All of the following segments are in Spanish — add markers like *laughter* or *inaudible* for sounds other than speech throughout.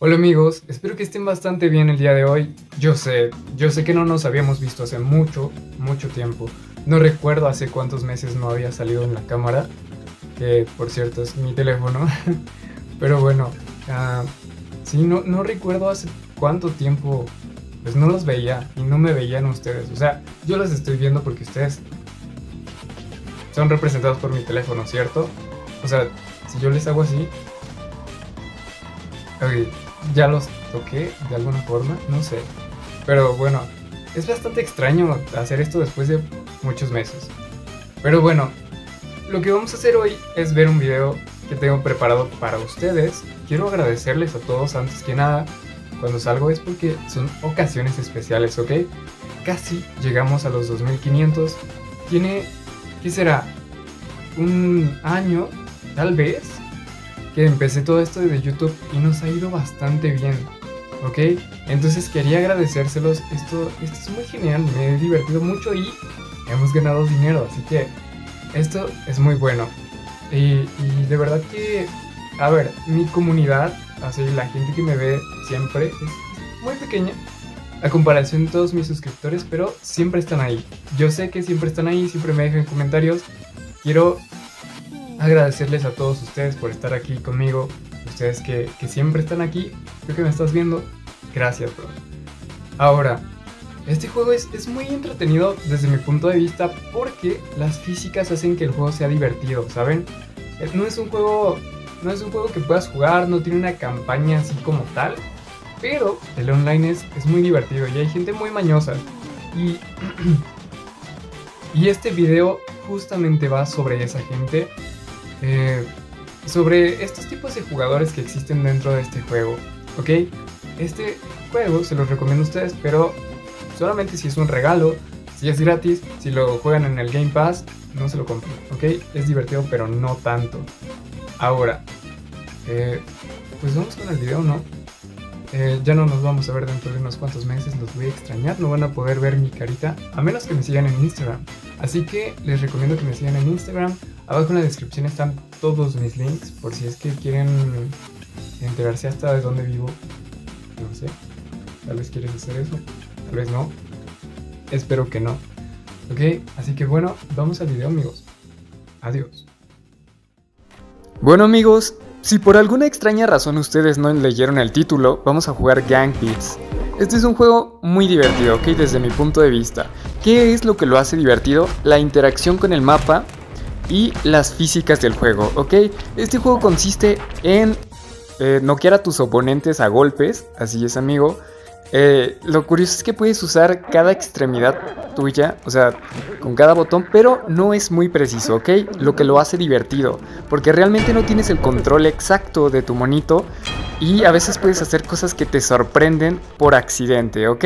Hola amigos, espero que estén bastante bien el día de hoy. Yo sé, yo sé que no nos habíamos visto hace mucho, mucho tiempo. No recuerdo hace cuántos meses no había salido en la cámara, que por cierto es mi teléfono. *laughs* Pero bueno, uh, sí, no, no recuerdo hace cuánto tiempo pues no los veía y no me veían ustedes. O sea, yo los estoy viendo porque ustedes son representados por mi teléfono, ¿cierto? O sea, si yo les hago así... Ok, ya los toqué de alguna forma, no sé. Pero bueno, es bastante extraño hacer esto después de muchos meses. Pero bueno, lo que vamos a hacer hoy es ver un video que tengo preparado para ustedes. Quiero agradecerles a todos antes que nada. Cuando salgo es porque son ocasiones especiales, ¿ok? Casi llegamos a los 2500. Tiene, ¿qué será? Un año, tal vez, que empecé todo esto de YouTube y nos ha ido bastante bien. ¿Ok? Entonces quería agradecérselos. Esto, esto es muy genial, me he divertido mucho y hemos ganado dinero. Así que esto es muy bueno. Y, de verdad que, a ver, mi comunidad, así la gente que me ve siempre, es muy pequeña. A comparación de todos mis suscriptores, pero siempre están ahí. Yo sé que siempre están ahí, siempre me dejan comentarios. Quiero agradecerles a todos ustedes por estar aquí conmigo. Ustedes que, siempre están aquí. Creo que me estás viendo. Gracias, bro. Ahora, este juego es, es, muy entretenido desde mi punto de vista porque las físicas hacen que el juego sea divertido, ¿saben? Eh, no es un juego, no es un juego que puedas jugar, no tiene una campaña así como tal, pero el online es, es muy divertido y hay gente muy mañosa. Y, *clears throat* y este video justamente va sobre esa gente eh, sobre estos tipos de jugadores que existen dentro de este juego, ¿ok? Este juego se los recomiendo a ustedes, pero solamente si es un regalo, si es gratis, si lo juegan en el Game Pass, no se lo compren, ¿ok? Es divertido, pero no tanto. Ahora, eh, pues vamos con el video, ¿no? Eh, ya no nos vamos a ver dentro de unos cuantos meses, los voy a extrañar, no van a poder ver mi carita, a menos que me sigan en Instagram. Así que les recomiendo que me sigan en Instagram. Abajo en la descripción están todos mis links, por si es que quieren enterarse hasta de dónde vivo. No sé, tal vez quieres hacer eso, tal vez no. Espero que no. Ok, así que bueno, vamos al video amigos. Adiós. Bueno amigos, si por alguna extraña razón ustedes no leyeron el título, vamos a jugar Gang Beats. Este es un juego muy divertido, ok, desde mi punto de vista. ¿Qué es lo que lo hace divertido? La interacción con el mapa y las físicas del juego, ok. Este juego consiste en eh, noquear a tus oponentes a golpes, así es amigo, eh, lo curioso es que puedes usar cada extremidad tuya, o sea, con cada botón, pero no es muy preciso, ¿ok? Lo que lo hace divertido, porque realmente no tienes el control exacto de tu monito y a veces puedes hacer cosas que te sorprenden por accidente, ¿ok?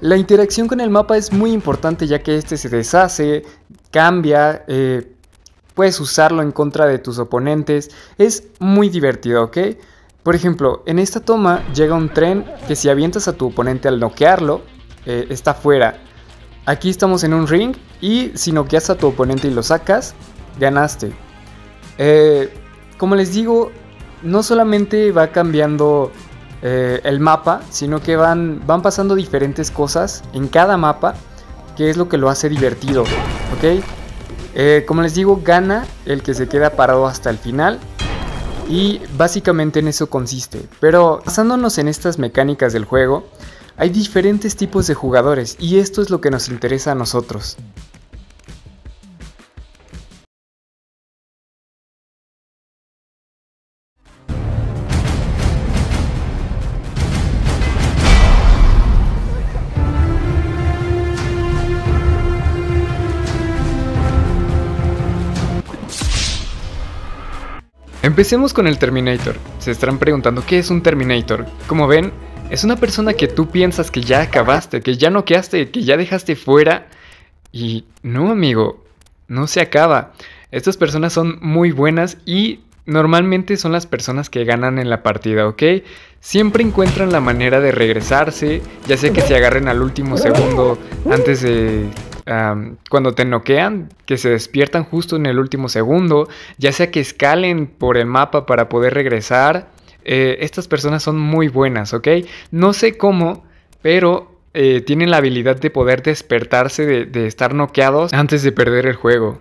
La interacción con el mapa es muy importante ya que este se deshace, cambia, eh, puedes usarlo en contra de tus oponentes, es muy divertido, ¿ok? Por ejemplo, en esta toma llega un tren que si avientas a tu oponente al noquearlo, eh, está fuera. Aquí estamos en un ring y si noqueas a tu oponente y lo sacas, ganaste. Eh, como les digo, no solamente va cambiando eh, el mapa, sino que van, van pasando diferentes cosas en cada mapa, que es lo que lo hace divertido, ¿ok? Como les digo, gana el que se queda parado hasta el final y básicamente en eso consiste. Pero basándonos en estas mecánicas del juego, hay diferentes tipos de jugadores y esto es lo que nos interesa a nosotros. Empecemos con el Terminator. Se estarán preguntando qué es un Terminator. Como ven, es una persona que tú piensas que ya acabaste, que ya noqueaste, que ya dejaste fuera. Y no, amigo, no se acaba. Estas personas son muy buenas y normalmente son las personas que ganan en la partida, ¿ok? Siempre encuentran la manera de regresarse, ya sea que se agarren al último segundo antes de cuando te noquean, que se despiertan justo en el último segundo, ya sea que escalen por el mapa para poder regresar. eh, estas personas son muy buenas, ¿ok? No sé cómo, pero eh, tienen la habilidad de poder despertarse de, de estar noqueados antes de perder el juego.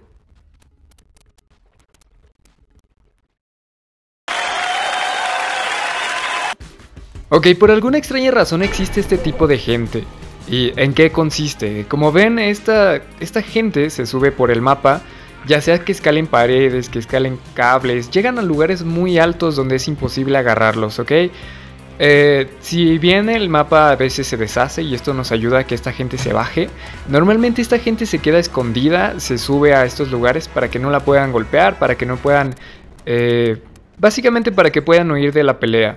Ok, por alguna extraña razón existe este tipo de gente. ¿Y en qué consiste? Como ven, esta, esta gente se sube por el mapa, ya sea que escalen paredes, que escalen cables, llegan a lugares muy altos donde es imposible agarrarlos, ¿ok? Eh, si bien el mapa a veces se deshace y esto nos ayuda a que esta gente se baje, normalmente esta gente se queda escondida, se sube a estos lugares para que no la puedan golpear, para que no puedan... Eh, básicamente para que puedan huir de la pelea.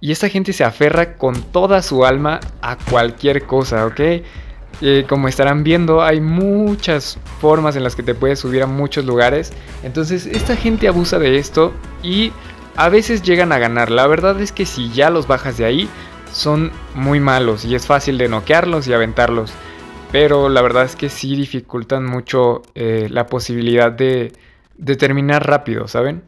Y esta gente se aferra con toda su alma a cualquier cosa, ¿ok? Eh, como estarán viendo, hay muchas formas en las que te puedes subir a muchos lugares. Entonces, esta gente abusa de esto y a veces llegan a ganar. La verdad es que si ya los bajas de ahí, son muy malos y es fácil de noquearlos y aventarlos. Pero la verdad es que sí dificultan mucho eh, la posibilidad de, de terminar rápido, ¿saben?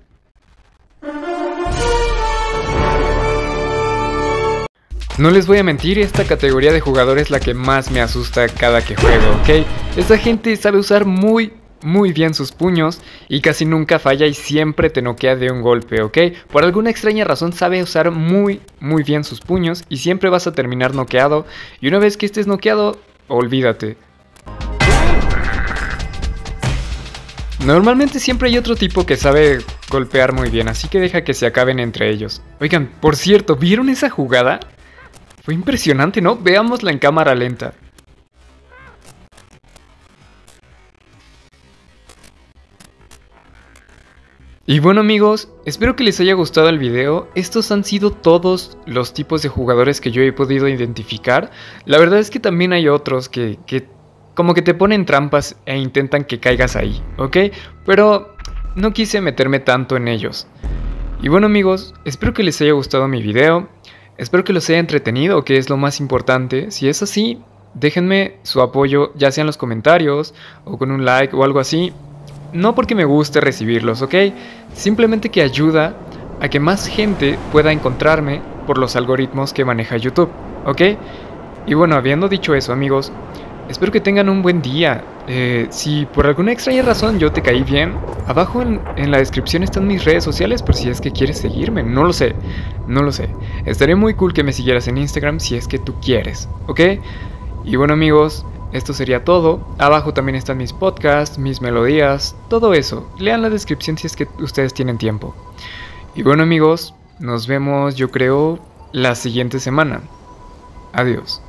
No les voy a mentir, esta categoría de jugador es la que más me asusta cada que juego, ¿ok? Esta gente sabe usar muy, muy bien sus puños y casi nunca falla y siempre te noquea de un golpe, ¿ok? Por alguna extraña razón sabe usar muy, muy bien sus puños y siempre vas a terminar noqueado y una vez que estés noqueado, olvídate. Normalmente siempre hay otro tipo que sabe golpear muy bien, así que deja que se acaben entre ellos. Oigan, por cierto, ¿vieron esa jugada? Fue impresionante, ¿no? Veámosla en cámara lenta. Y bueno amigos, espero que les haya gustado el video, estos han sido todos los tipos de jugadores que yo he podido identificar, la verdad es que también hay otros que, que como que te ponen trampas e intentan que caigas ahí, ¿ok? Pero no quise meterme tanto en ellos. Y bueno amigos, espero que les haya gustado mi video, Espero que los haya entretenido, que es lo más importante. Si es así, déjenme su apoyo ya sea en los comentarios o con un like o algo así. No porque me guste recibirlos, ¿ok? Simplemente que ayuda a que más gente pueda encontrarme por los algoritmos que maneja YouTube, ¿ok? Y bueno, habiendo dicho eso amigos, Espero que tengan un buen día. Eh, si por alguna extraña razón yo te caí bien, abajo en, en, la descripción están mis redes sociales por si es que quieres seguirme. No lo sé, no lo sé. Estaría muy cool que me siguieras en Instagram si es que tú quieres, ¿ok? Y bueno amigos, esto sería todo. Abajo también están mis podcasts, mis melodías, todo eso. Lean la descripción si es que ustedes tienen tiempo. Y bueno amigos, nos vemos yo creo la siguiente semana. Adiós.